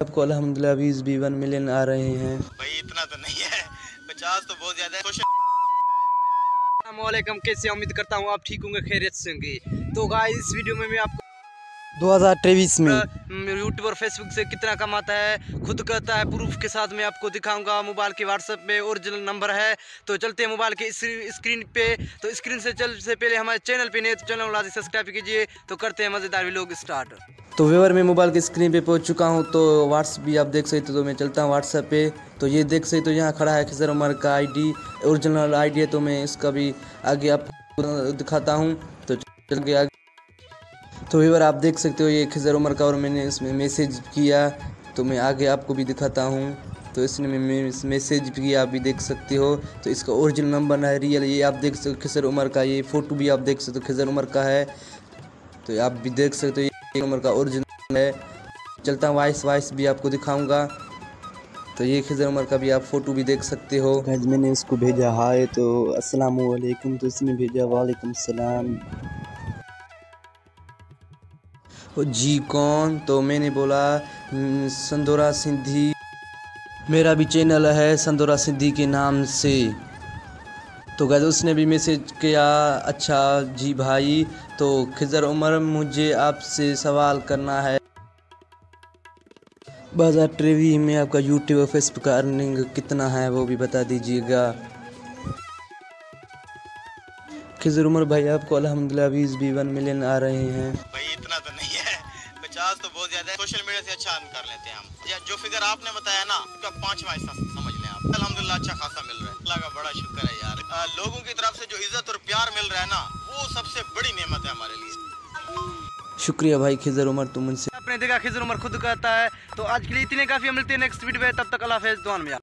आपको अल्हम्दुलिल्लाह व्यूज़ भी वन मिलियन आ रहे हैं। भाई इतना तो नहीं है। पचास तो बहुत ज़्यादा है। वालेकुम कैसे उम्मीद करता हूँ आप ठीक होंगे खैरियत से होंगे। तो गाइस इस वीडियो में मैं आपको 2023 में। यूट्यूब और फेसबुक से कितना कमाता है खुद कहता है प्रूफ के साथ मैं आपको दिखाऊँगा। मोबाइल के व्हाट्सएप में ओरिजिनल नंबर है। तो चलते हैं मोबाइल के स्क्रीन पे। तो स्क्रीन से चल से पहले हमारे चैनल पे नहीं तो चैनल सब्सक्राइब कीजिए। तो करते हैं मज़ेदार लोग स्टार्ट तो व्यवर, में मोबाइल की स्क्रीन पे पहुँच चुका हूँ तो व्हाट्सअप भी आप देख सकते हो तो मैं चलता हूँ व्हाट्सएप पे। तो ये देख सकते हो, यहाँ खड़ा है खिजर उमर का आईडी ओरिजिनल आईडी है तो मैं इसका भी आगे आपको दिखाता हूँ। तो चल के आगे। तो व्यवर, आप देख सकते हो, ये खिजर उमर का, और मैंने इसमें मैसेज किया तो मैं आगे आपको भी दिखाता हूँ। तो इसने मैं मैसेज भी आप भी देख सकते हो तो इसका ओरिजिनल नंबर है रियल ये आप देख सकते हो खिजर उमर का, ये फ़ोटो भी आप देख सकते हो खिजर उमर का है। तो आप भी देख सकते हो उमर का ओरिजिनल है। चलता हूँ वाइस वाइस भी आपको दिखाऊँगा। तो ये खिजर उमर का भी आप फ़ोटो भी देख सकते हो। गाइस मैंने इसको भेजा हाय तो अस्सलाम वालेकुम तो इसने भेजा वालेकुम सलाम। जी कौन? तो मैंने बोला "हम्म, संदोरा सिंधी। मेरा भी चैनल है संदोरा सिंधी के नाम से। तो गैस उसने भी मैसेज किया अच्छा जी भाई तो खिजर उमर, मुझे आपसे सवाल करना है। बाज़ार ट्रेवी में आपका यूट्यूब और फेसबुक का अर्निंग कितना है, वो भी बता दीजिएगा। खिजर उमर भाई, आपको अल्हम्दुलिल्लाह व्यूज़ भी वन मिलियन आ रहे हैं। भाई, इतना तो नहीं है। पचास तो बहुत ज़्यादा है। सोशल मीडिया से अच्छा कर लेते हैं हम। जो फिगर आपने बताया ना, उसका पांचवा हिस्सा समझ लें आप। अल्हम्दुलिल्लाह अच्छा खासा मिल रहा है। अल्लाह का बड़ा शुक्र है यार। आ, लोगों की तरफ़ से जो इज़्ज़त और प्यार मिल रहा है ना वो सबसे बड़ी नेमत है हमारे लिए। शुक्रिया भाई खिजर उमर तुम मुझसे आपने देखा खिजर उमर खुद कहता है तो आज के लिए इतने काफ़ी मिलते हैं नेक्स्ट वीडियो में तब तक अल्लाह हाफिज़ दुआन में